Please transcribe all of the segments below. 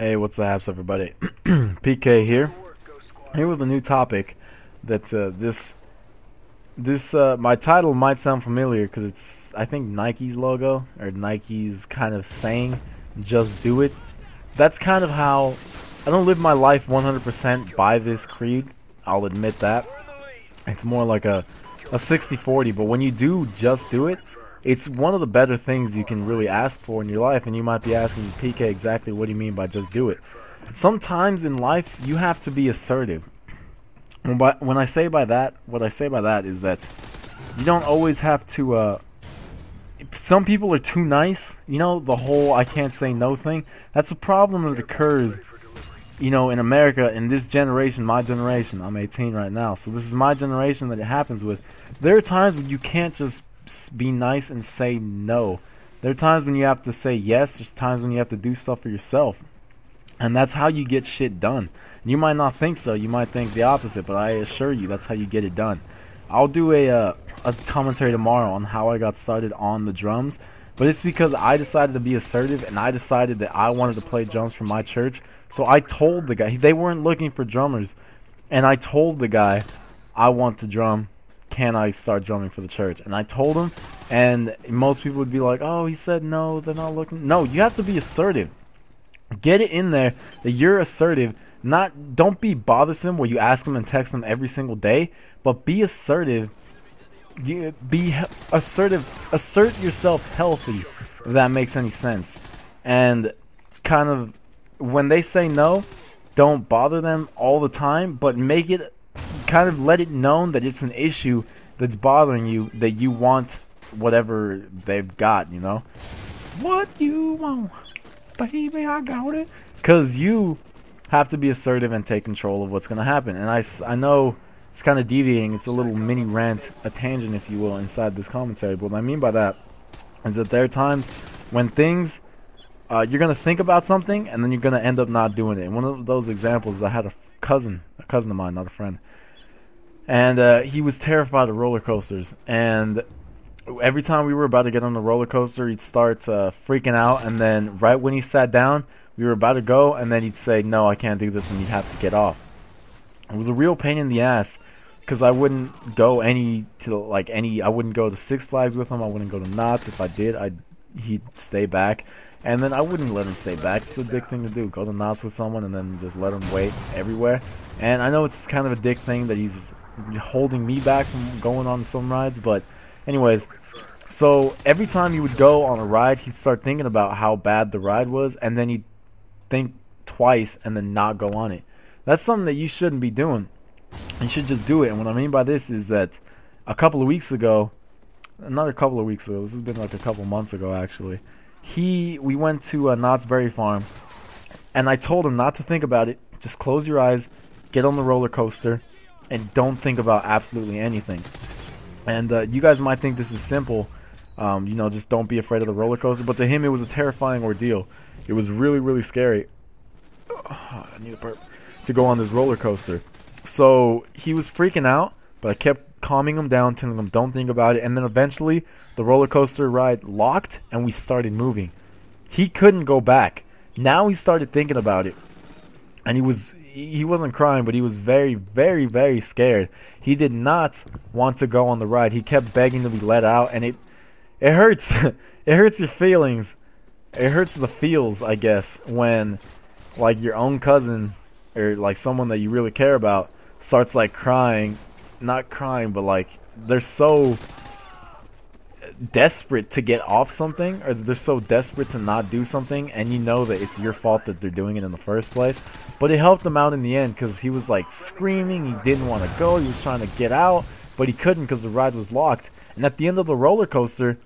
Hey, what's up, everybody? PK here. Here with a new topic. That uh, this this uh, my title might sound familiar because it's I think Nike's logo or Nike's kind of saying, "Just do it." That's kind of how I don't live my life 100% by this creed. I'll admit that. It's more like a a 60-40, but when you do just do it, it's one of the better things you can really ask for in your life and you might be asking PK exactly what do you mean by just do it. Sometimes in life you have to be assertive. But when I say by that what I say by that is that you don't always have to uh, some people are too nice you know the whole I can't say no thing. That's a problem that occurs you know in America in this generation my generation I'm 18 right now so this is my generation that it happens with. There are times when you can't just be nice and say no. There are times when you have to say yes. There's times when you have to do stuff for yourself. And that's how you get shit done. You might not think so. You might think the opposite, but I assure you that's how you get it done. I'll do a uh, a commentary tomorrow on how I got started on the drums, but it's because I decided to be assertive and I decided that I wanted to play drums for my church. So I told the guy they weren't looking for drummers, and I told the guy I want to drum can I start drumming for the church? And I told him, and most people would be like, oh, he said no, they're not looking. No, you have to be assertive. Get it in there that you're assertive. Not don't be bothersome where you ask them and text them every single day, but be assertive. Be assertive. Assert yourself healthy, if that makes any sense. And kind of when they say no, don't bother them all the time, but make it kind of let it known that it's an issue that's bothering you that you want whatever they've got, you know? What you want? Baby, I got it. Because you have to be assertive and take control of what's going to happen. And I, I know it's kind of deviating. It's a little mini rant, a tangent, if you will, inside this commentary. But what I mean by that is that there are times when things, uh, you're going to think about something and then you're going to end up not doing it. And one of those examples, is I had a cousin, a cousin of mine, not a friend and uh, he was terrified of roller coasters. And every time we were about to get on the roller coaster, he'd start uh, freaking out, and then right when he sat down, we were about to go, and then he'd say, "No, I can't do this," and he'd have to get off. It was a real pain in the ass because I wouldn't go any to like any. I wouldn't go to Six Flags with him. I wouldn't go to Knott's. If I did, I he'd stay back. And then I wouldn't let him stay back. It's a dick thing to do. Go to Knott's with someone and then just let him wait everywhere. And I know it's kind of a dick thing that he's holding me back from going on some rides. But anyways, so every time he would go on a ride, he'd start thinking about how bad the ride was, and then he'd think twice and then not go on it. That's something that you shouldn't be doing. You should just do it. And what I mean by this is that a couple of weeks ago, another couple of weeks ago, this has been like a couple months ago actually. He, we went to a Knott's Berry Farm, and I told him not to think about it. Just close your eyes, get on the roller coaster, and don't think about absolutely anything. And uh, you guys might think this is simple, um, you know, just don't be afraid of the roller coaster. But to him, it was a terrifying ordeal. It was really, really scary. Oh, I need a burp to go on this roller coaster. So he was freaking out, but I kept calming him down, telling him don't think about it. And then eventually, the roller coaster ride locked, and we started moving. He couldn't go back. Now he started thinking about it, and he was he wasn't crying, but he was very, very, very scared. He did not want to go on the ride. He kept begging to be let out, and it it hurts. it hurts your feelings. It hurts the feels, I guess, when like your own cousin or like someone that you really care about starts like crying, not crying, but like they're so desperate to get off something or they're so desperate to not do something and you know that it's your fault that they're doing it in the first place. But it helped him out in the end because he was like screaming he didn't want to go he was trying to get out but he couldn't because the ride was locked. And at the end of the roller coaster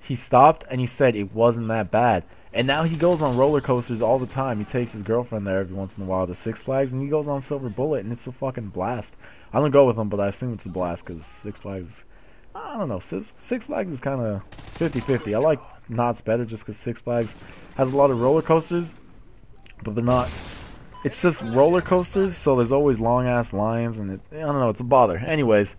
he stopped and he said it wasn't that bad. And now he goes on roller coasters all the time. He takes his girlfriend there every once in a while to six flags and he goes on silver bullet and it's a fucking blast. I don't go with him but i assume it's a blast because six flags I don't know. Six, Six Flags is kind of 50-50. I like Knott's better just because Six Flags has a lot of roller coasters, but they're not. It's just roller coasters, so there's always long ass lines, and it, I don't know. It's a bother. Anyways,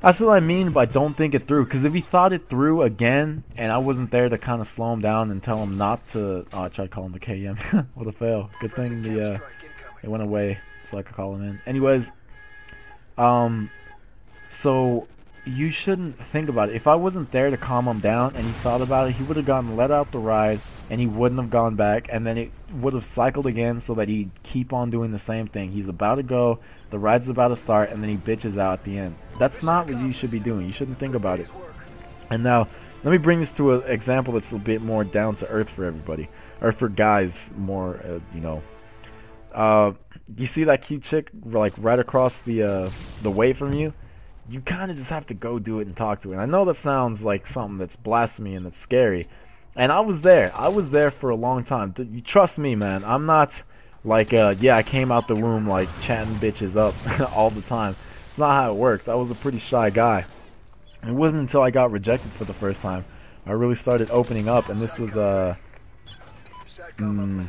That's what I mean by don't think it through. Because if he thought it through again, and I wasn't there to kind of slow him down and tell him not to... Oh, I tried calling the KEM. what a fail. Good thing the uh, it went away so I could call him in. Anyways, um, so you shouldn't think about it. If I wasn't there to calm him down and he thought about it, he would have gotten let out the ride and he wouldn't have gone back and then it would have cycled again so that he'd keep on doing the same thing. He's about to go, the ride's about to start, and then he bitches out at the end. That's not what you should be doing. You shouldn't think about it. And now, let me bring this to an example that's a bit more down to earth for everybody. Or for guys, more, uh, you know. Uh, you see that cute chick, like, right across the, uh, the way from you? You kind of just have to go do it and talk to it. And I know that sounds like something that's blasphemy and that's scary. And I was there. I was there for a long time. You trust me, man. I'm not like, uh, yeah, I came out the room like chatting bitches up all the time. It's not how it worked. I was a pretty shy guy. It wasn't until I got rejected for the first time I really started opening up. And this was uh, mm,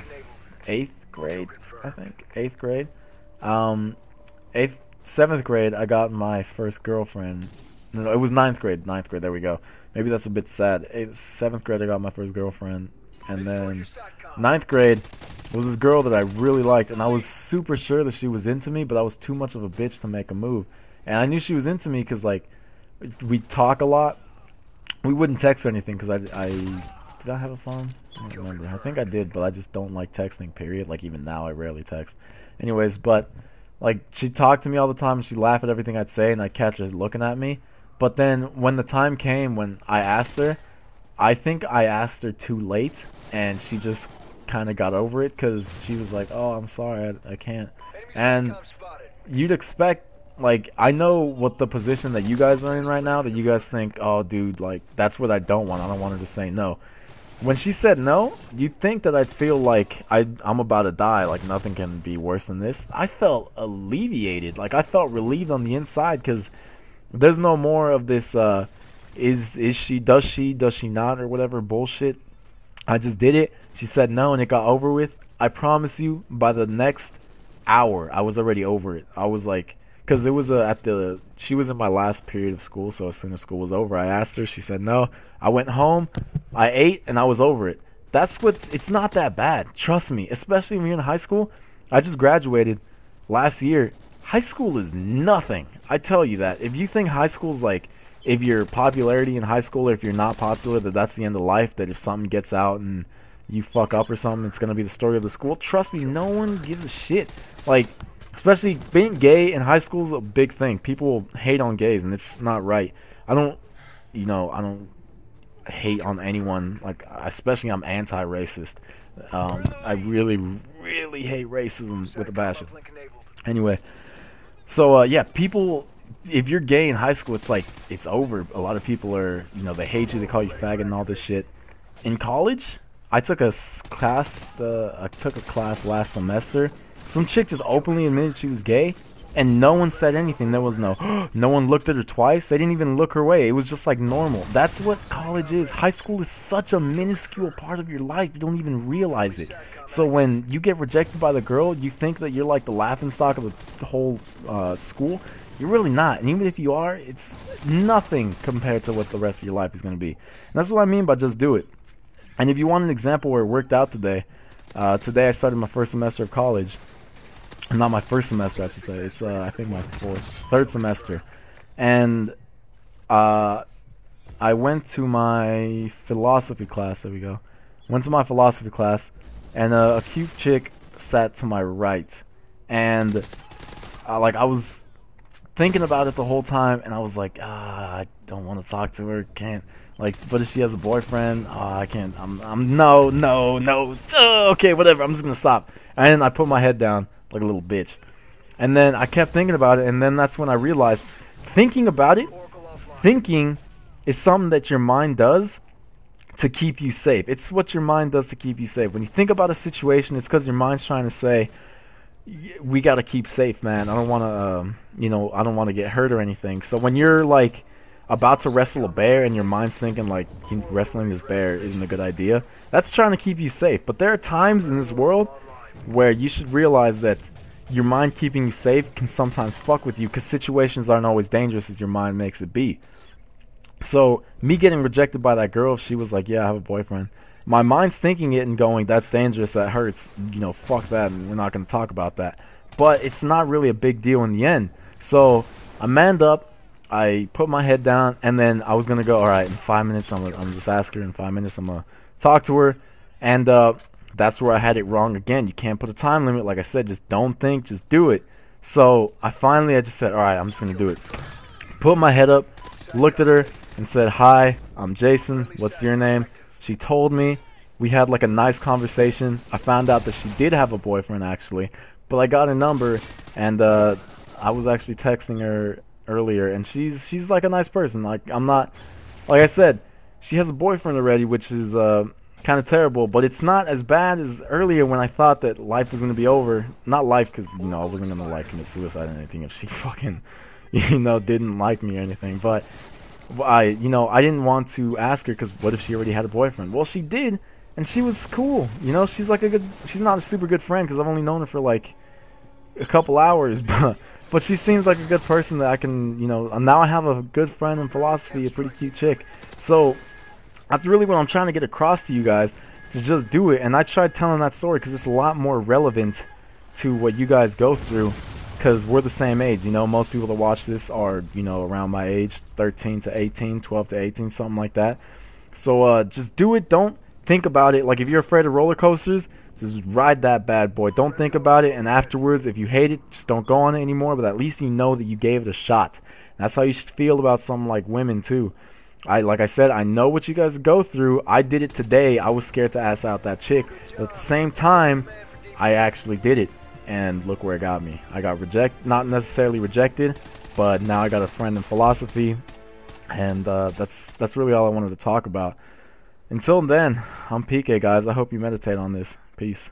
eighth grade, I think. Eighth grade. Um, eighth seventh grade, I got my first girlfriend. No, no, it was ninth grade. Ninth grade. There we go. Maybe that's a bit sad. Eighth, seventh grade, I got my first girlfriend, and then ninth grade was this girl that I really liked, and I was super sure that she was into me, but I was too much of a bitch to make a move. And I knew she was into me because like we talk a lot. We wouldn't text or anything because I, I did I have a phone? I don't remember. I think I did, but I just don't like texting. Period. Like even now, I rarely text. Anyways, but like she talked to me all the time and she laughed at everything I'd say and I'd catch her looking at me. But then when the time came when I asked her, I think I asked her too late and she just kind of got over it because she was like, "Oh, I'm sorry, I, I can't." And you'd expect like I know what the position that you guys are in right now that you guys think, "Oh, dude, like that's what I don't want. I don't want her to say no." When she said no, you'd think that I'd feel like I, I'm about to die, like nothing can be worse than this. I felt alleviated, like I felt relieved on the inside because there's no more of this, uh, is, is she, does she, does she not, or whatever bullshit. I just did it. She said no and it got over with. I promise you, by the next hour, I was already over it. I was like, because it was uh, at the she was in my last period of school so as soon as school was over i asked her she said no. I went home i ate and i was over it. That's what it's not that bad trust me especially when you're in high school. I just graduated last year. High school is nothing i tell you that. If you think high school's like if your popularity in high school or if you're not popular that that's the end of life that if something gets out and you fuck up or something it's to be the story of the school trust me no one gives a shit. Like especially being gay in high school is a big thing. People hate on gays, and it's not right. I don't, you know, I don't hate on anyone. Like, especially I'm anti-racist. Um, I really, really hate racism with a passion. Anyway, so uh, yeah, people. If you're gay in high school, it's like it's over. A lot of people are, you know, they hate you. They call you faggot and all this shit. In college, I took a class. Uh, I took a class last semester some chick just openly admitted she was gay, and no one said anything. There was no, no one looked at her twice. They didn't even look her way. It was just like normal. That's what college is. High school is such a minuscule part of your life. You don't even realize it. So when you get rejected by the girl, you think that you're like the laughing stock of the whole uh, school. You're really not. And even if you are, it's nothing compared to what the rest of your life is going to be. And that's what I mean by just do it. And if you want an example where it worked out today, uh, today I started my first semester of college not my first semester, I should say. It's uh, I think my fourth, third semester, and uh, I went to my philosophy class. There we go. Went to my philosophy class, and uh, a cute chick sat to my right, and uh, like I was thinking about it the whole time, and I was like, ah, I don't want to talk to her. Can't like, but if she has a boyfriend, oh, I can't. I'm, I'm no, no, no. Uh, okay, whatever. I'm just gonna stop. And I put my head down like a little bitch. And then I kept thinking about it, and then that's when I realized thinking about it, thinking is something that your mind does to keep you safe. It's what your mind does to keep you safe. When you think about a situation, it's because your mind's trying to say, "We got to keep safe, man. I don't want to, um, you know, I don't want to get hurt or anything." So when you're like about to wrestle a bear and your mind's thinking like wrestling this bear isn't a good idea, that's trying to keep you safe. But there are times in this world where you should realize that your mind keeping you safe can sometimes fuck with you because situations aren't always dangerous as your mind makes it be. So me getting rejected by that girl, if she was like, "Yeah, I have a boyfriend." My mind's thinking it and going, "That's dangerous. That hurts. You know, fuck that. And we're not going to talk about that." But it's not really a big deal in the end. So I manned up. I put my head down, and then I was gonna go. All right, in five minutes, I'm gonna, I'm just ask her. In five minutes, I'm gonna talk to her, and uh, that's where I had it wrong again. You can't put a time limit. Like I said, just don't think, just do it. So I finally, I just said, all right, I'm just gonna do it. Put my head up, looked at her, and said, "Hi, I'm Jason. What's your name?" She told me. We had like a nice conversation. I found out that she did have a boyfriend actually, but I got a number, and uh, I was actually texting her earlier, and she's she's like a nice person. Like I'm not, like I said, she has a boyfriend already, which is uh, kind of terrible. But it's not as bad as earlier when I thought that life was gonna be over. Not life, because you know I wasn't gonna like commit suicide or anything if she fucking, you know, didn't like me or anything. But I, you know, I didn't want to ask her because what if she already had a boyfriend? Well, she did, and she was cool. You know, she's like a good. She's not a super good friend because I've only known her for like a couple hours, but but she seems like a good person that I can, you know. Now I have a good friend in philosophy, a pretty cute chick. So that's really what I'm trying to get across to you guys to just do it. And I tried telling that story because it's a lot more relevant to what you guys go through because we're the same age. You know, most people that watch this are, you know, around my age 13 to 18, 12 to 18, something like that. So uh, just do it. Don't think about it. Like if you're afraid of roller coasters, just ride that bad boy. Don't think about it. And afterwards, if you hate it, just don't go on it anymore. But at least you know that you gave it a shot. That's how you should feel about something like women too. I like I said, I know what you guys go through. I did it today. I was scared to ask out that chick, but at the same time, I actually did it, and look where it got me. I got rejected, not necessarily rejected, but now I got a friend in philosophy, and uh, that's that's really all I wanted to talk about. Until then, I'm PK, guys. I hope you meditate on this. Peace.